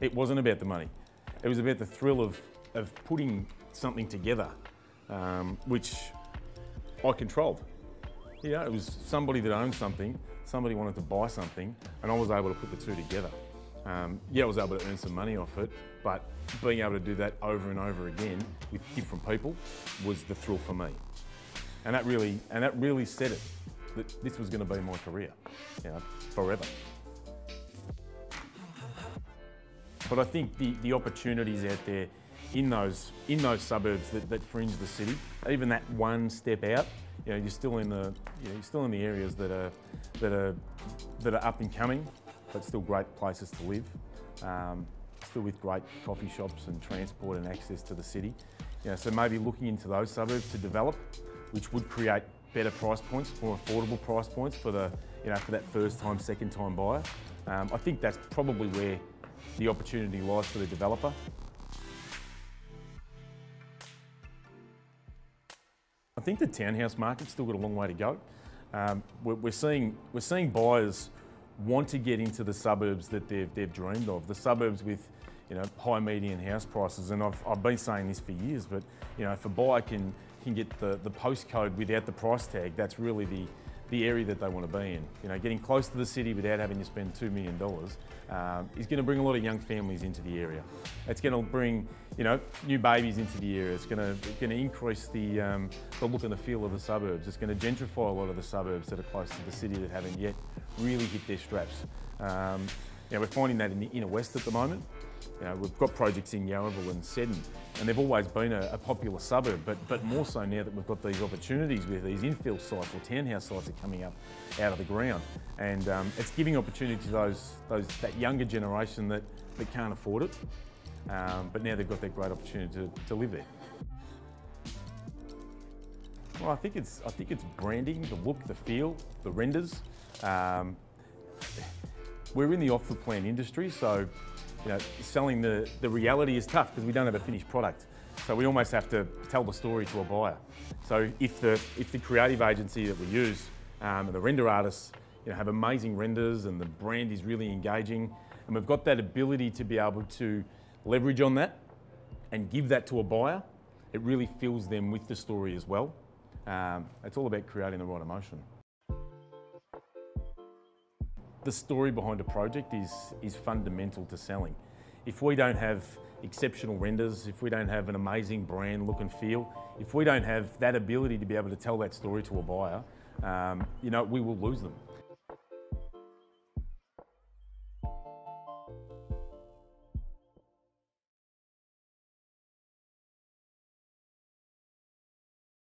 It wasn't about the money. It was about the thrill of, of putting something together, um, which I controlled. Yeah, it was somebody that owned something, somebody wanted to buy something, and I was able to put the two together. Um, yeah, I was able to earn some money off it, but being able to do that over and over again with different people was the thrill for me. And that really, and that really said it, that this was going to be my career, you know, forever. But I think the, the opportunities out there in those in those suburbs that, that fringe the city, even that one step out, you know, you're still in the you know, you're still in the areas that are that are that are up and coming, but still great places to live. Um, still with great coffee shops and transport and access to the city. You know, so maybe looking into those suburbs to develop, which would create better price points, more affordable price points for the you know for that first time, second time buyer. Um, I think that's probably where the opportunity lies for the developer. I think the townhouse market's still got a long way to go. Um, we're, we're, seeing, we're seeing buyers want to get into the suburbs that they've, they've dreamed of, the suburbs with you know, high median house prices. And I've, I've been saying this for years, but you know, if a buyer can, can get the, the postcode without the price tag, that's really the, the area that they want to be in. You know, getting close to the city without having to spend $2 million um, is going to bring a lot of young families into the area. It's going to bring, you know, new babies into the area. It's going to, going to increase the, um, the look and the feel of the suburbs. It's going to gentrify a lot of the suburbs that are close to the city that haven't yet really hit their straps. Um, you know, we're finding that in the inner west at the moment. You know, we've got projects in Yarraville and Seddon, and they've always been a, a, popular suburb, but, but more so now that we've got these opportunities where these infill sites or townhouse sites are coming up out of the ground. And um, it's giving opportunity to those, those, that younger generation that, that can't afford it, um, but now they've got that great opportunity to, to live there. Well, I think it's I think it's branding, the look, the feel, the renders. Um, we're in the off the plan industry, so you know, selling the, the reality is tough because we don't have a finished product. So we almost have to tell the story to a buyer. So if the, if the creative agency that we use um, the render artists you know, have amazing renders and the brand is really engaging and we've got that ability to be able to leverage on that and give that to a buyer, it really fills them with the story as well. Um, it's all about creating the right emotion the story behind a project is, is fundamental to selling. If we don't have exceptional renders, if we don't have an amazing brand look and feel, if we don't have that ability to be able to tell that story to a buyer, um, you know, we will lose them.